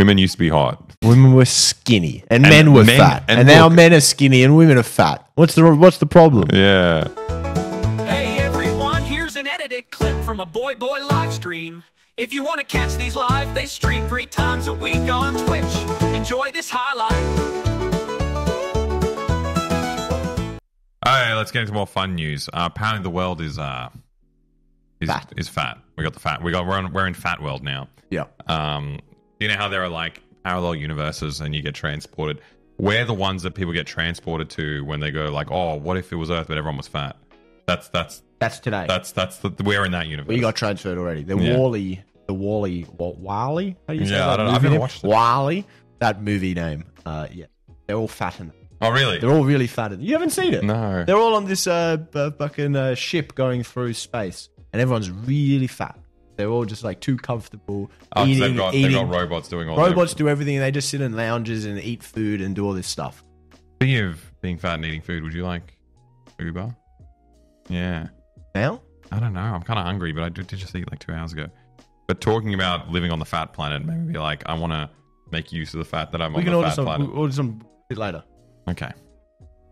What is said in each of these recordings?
Women used to be hot. Women were skinny and, men were men- fat, and and, now look- men are skinny and women are fat. What's the what's the problem? Yeah. Hey everyone, here's an edited clip from a Boy Boy live stream. If you want to catch these live, they stream three times a week on Twitch. Enjoy this highlight. All right, let's get into more fun news. Uh, apparently, the world is uh is Fat. is fat. We got the fat. We got we're, on, we're in fat world now. Yeah. Um, you know how there are like parallel universes and you get transported. We're the ones that people get transported to when they go like, oh, what if it was Earth but everyone was fat? That's that's That's today. that's that's the we're in that universe. we got transferred already. The Yeah. WALL-E, the WALL-E, Wa- WALL-E. How do you say Yeah, that I. I've never name? watched it. WALL-E. That movie name. Uh, yeah, they're all fat and oh really? they're all really fat. And, you haven't seen it? No. They're all on this uh, fucking uh, ship going through space, and everyone's really fat. They're all just like too comfortable. Oh, eating, they've got they've got robots doing all robots their- do everything, and they just sit in lounges and eat food and do all this stuff. Speaking of being fat and eating food, would you like Uber? Yeah. Now, I don't know. I'm kind of hungry, but I did, did just eat like two hours ago. But talking about living on the fat planet made me be like, I want to make use of the fact that I'm we on can the order fat some. planet. We'll order some bit later. Okay.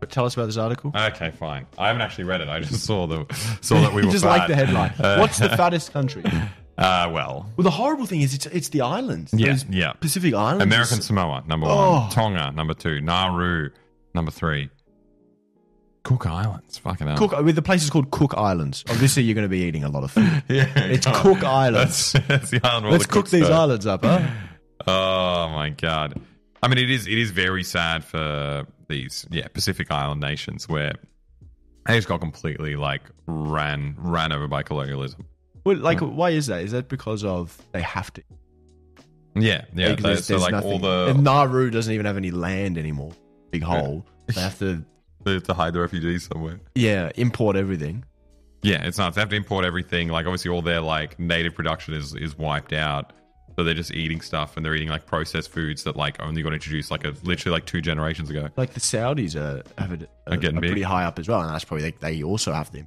But tell us about this article. Okay, fine. I haven't actually read it. I just saw the saw that we were just fat. like the headline. Uh, What's the fattest country? Uh, well, Well, the horrible thing is it's it's the islands. yeah, Those yeah. Pacific Islands. American Samoa, number Oh. one. Tonga, number two. Nauru, number three. Cook Islands, fucking hell. Cook. With the place is called Cook Islands. Obviously, you're going to be eating a lot of food. yeah, It's. Cook Islands. That's, that's the island. where Let's the cook cooks these go. islands up, huh? Oh my god! I mean, it is it is very sad for these yeah Pacific Island nations where they just got completely like ran ran over by colonialism. Well, like, hmm. why is that? Is that because of they have to? Yeah, yeah. Like, there's- so there's like nothing- all the and Nauru doesn't even have any land anymore. Big hole. They have to, they have to hide the refugees somewhere. yeah, import everything. Yeah, it's nuts. They have to import everything. Like obviously, all their like native production is is wiped out. So they're just eating stuff, and they're eating like processed foods that like only got introduced like a literally like two generations ago. Like the Saudis are have it, Are pretty high up as well, and that's probably they, they also have them.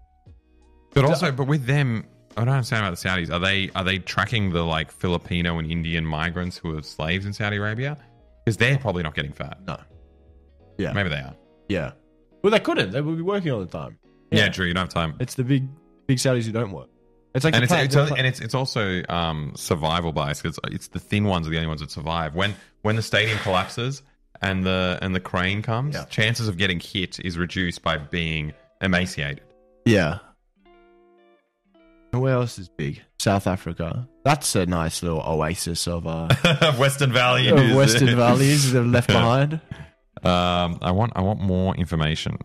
But uh, also, but with them, I don't understand about the Saudis. Are they are they tracking the like Filipino and Indian migrants who are slaves in Saudi Arabia? Because they're probably not getting fat. No. Yeah. Maybe they are. Yeah. Well, they couldn't. They would be working all the time. Yeah, true. You don't have time. It's the big big Saudis who don't work. It's like and it's, it's and it's it's also um, survival bias because it's the thin ones are the only ones that survive. When when the stadium collapses and the and the crane comes, Yeah. chances of getting hit is reduced by being emaciated. Yeah. Where else is big? South Africa. That's a nice little oasis of uh, Western Valley, of Western valleys that are left behind. Um, I want I want more information.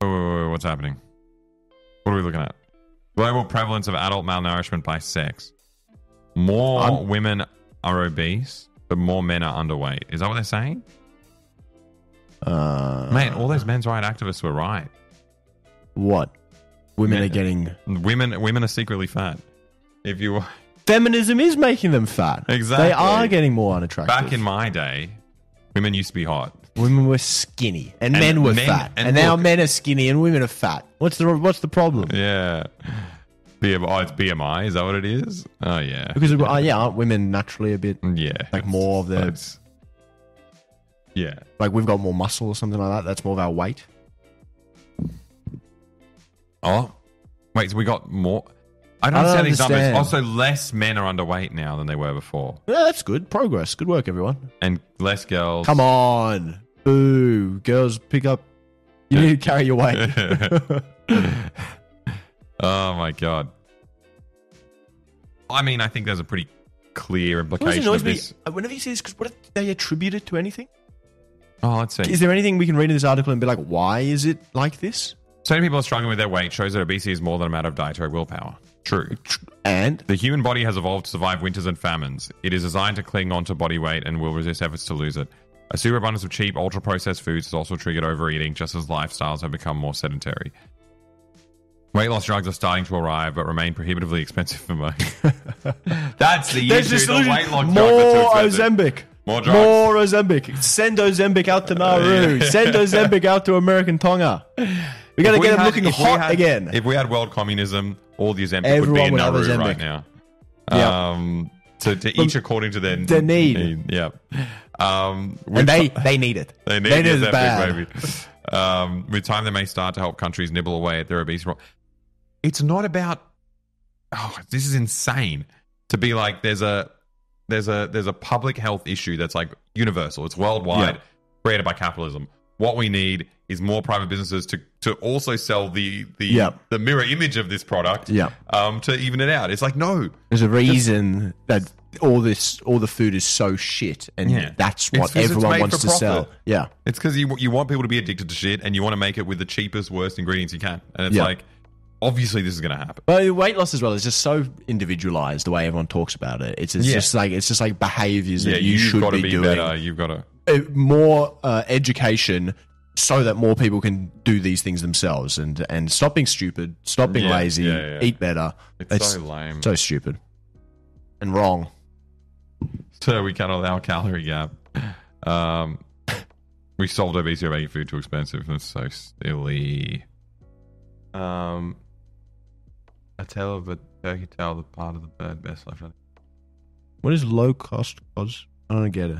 Wait, wait, wait, what's happening? What are we looking at? Global prevalence of adult malnourishment by sex. More I'm- women are obese, but more men are underweight. Is that what they're saying? Uh, Man, all those men's right activists were right. what? Women Men- are getting. Women women are secretly fat. If you Feminism is making them fat. Exactly. They are getting more unattractive. back in my day, women used to be hot. women were skinny and, And men were men- fat, and and, now look- men are skinny and women are fat. What's the what's the problem? Yeah. BMI, oh, it's BMI. Is that what it is? Oh yeah. Because uh, yeah, aren't women naturally a bit Yeah. like more of the Yeah. like we've got more muscle or something like that? That's more of our weight. Oh. Wait, so we got more. I don't, I don't understand these numbers. Also, less men are underweight now than they were before. Yeah, that's good progress. Good work, everyone. And less girls. Come on, boo, girls, pick up. You need to carry your weight. oh my god. I mean, I think there's a pretty clear implication annoys of me, this. uh, whenever you see this, because what if they attribute it to anything? Oh, let's see. Is there anything we can read in this article and be like, why is it like this? So many people are struggling with their weight shows that obesity is more than a matter of dietary willpower. True. And The human body has evolved to survive winters and famines. It is designed to cling on to body weight and will resist efforts to lose it. A superabundance of cheap, ultra processed foods has also triggered overeating, just as lifestyles have become more sedentary. Weight loss drugs are starting to arrive, but remain prohibitively expensive for most. That's the there's issue. The weight loss more drugs are too expensive. Ozempic. More drugs. More Ozempic. Send Ozempic out to Nauru. Yeah. Send Ozempic out to American Tonga. We got to get them had- looking hot had- again. If we had world communism, all the Ozempic would be in would Nauru right now. Yeah. Um, to, to each according to their Their need. Yeah. Um, and they they need it. they need They it, it bad. Um, with time, they may start to help countries nibble away at their obesity. problem. It's not about. Oh, this is insane. To be like, there's a there's a there's a public health issue that's like universal. It's worldwide, Yeah. created by capitalism. What we need is more private businesses to to also sell the the Yeah. the mirror image of this product. Yeah. Um, to even it out. It's like no, There's a reason that all this all the food is so shit, and Yeah. that's what everyone wants to profit. sell. Yeah. It's because you you want people to be addicted to shit, and you want to make it with the cheapest, worst ingredients you can. And it's Yeah. like, obviously, this is going to happen. But weight loss as well is just so individualized the way everyone talks about it. It's, it's Yeah. just like it's just like behaviors Yeah, that you you've should got to be, be doing. better. You've got to. More uh, education so that more people can do these things themselves and and stop being stupid, stop being Yeah, lazy, yeah, yeah. eat better. It's, so lame. so stupid and wrong. So we can't allow calorie gap. Um, we solved obesity by making food too expensive. That's so silly. Um, a tail of a turkey tail, the part of the bird best left. What is low cost cause? I don't get it.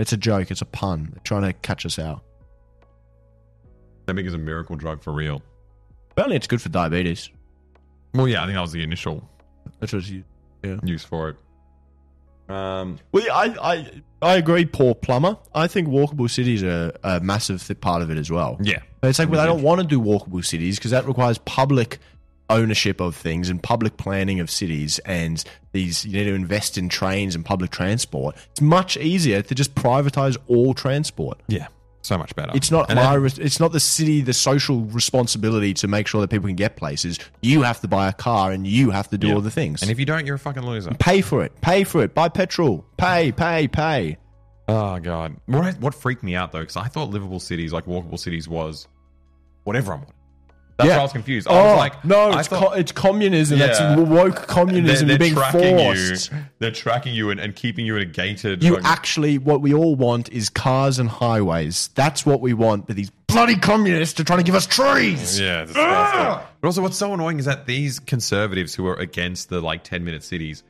It's a joke. It's a pun. They're trying to catch us out. That big is a miracle drug for real. Apparently, it's good for diabetes. Well, yeah, I think that was the initial That's what you. Yeah. use for it. Um, Well, yeah, I, I I agree, Paul Plummer. I think walkable cities are a massive th- part of it as well. yeah, It's like, well, I don't want to do walkable cities because that requires public ownership of things and public planning of cities and these you need to invest in trains and public transport. It's much easier to just privatize all transport. yeah, so much better. It's not And my then- it's not the city the social responsibility to make sure that people can get places. You have to buy a car and you have to do Yeah. all the things. and if you don't, you're a fucking loser. pay for it. Pay for it. Buy petrol. Pay, pay, pay. Oh god, what what freaked me out though, because I thought livable cities, like walkable cities, was what everyone wanted. That's Yeah. why I was confused. I Oh was like, no, it's, thought- co- it's communism. Yeah. That's woke communism. they're, You're being tracking forced. you. They're tracking you and, and keeping you in a gated. You fucking- actually, what we all want is cars and highways. That's what we want. But these bloody communists are trying to give us trees. Yeah, ah! disgusting. But also, what's so annoying is that these conservatives who are against the like ten minute cities,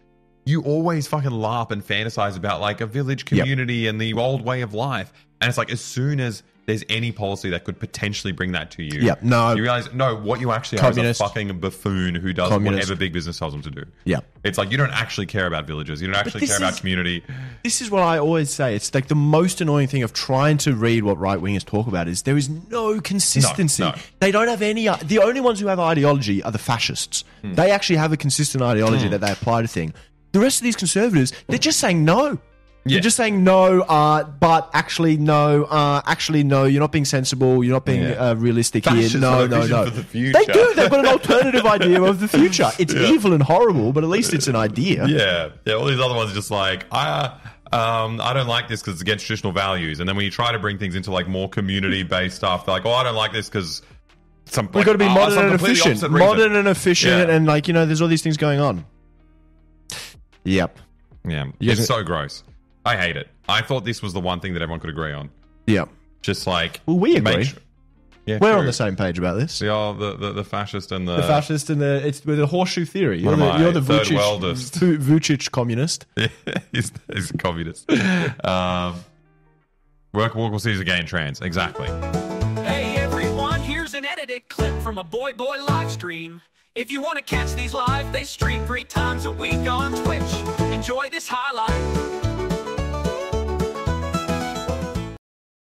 you always fucking laugh and fantasize about like a village community and the old way of life, and it's like as soon as there's any policy that could potentially bring that to you, Yep, no. you realize no, what you actually Communist. are is a fucking buffoon who does Communist. whatever big business tells them to do. Yeah. it's like you don't actually care about villages, you don't actually care about community. This is what I always say. It's like the most annoying thing of trying to read what right wingers talk about is there is no consistency. No, no. They don't have any. The only ones who have ideology are the fascists. Hmm. They actually have a consistent ideology that they apply to thing. The rest of these conservatives, they're just saying no. Yeah. They're just saying no, uh, but actually no, uh, actually no. You're not being sensible. You're not being Yeah. uh, realistic here. No, no, no. the. They do. They've got an alternative idea of the future. It's evil and horrible, but at least it's an idea. Yeah, yeah. All these other ones are just like I. Um, I don't like this because it's against traditional values. And then when you try to bring things into like more community-based stuff, they're like, "Oh, I don't like this because some We've got to be oh, modern and efficient. opposite reason." Modern and efficient, Yeah. and like you know, there's all these things going on. Yep. Yeah, You it's so gross. I hate it. I thought this was the one thing that everyone could agree on. Yep. Just like Well, we make agree. su- Yeah, We're true. on the same page about this. The, oh, the, the the fascist and the, The fascist and the it's with the horseshoe theory. You're One the, of my you're the third Vucic, weldest. Vu- Vucic communist. he's, he's a communist. um, work walkable cities again trans exactly. Hey everyone, here's an edited clip from a Boy Boy live stream. If you want to catch these live, they stream three times a week on Twitch. Enjoy this highlight.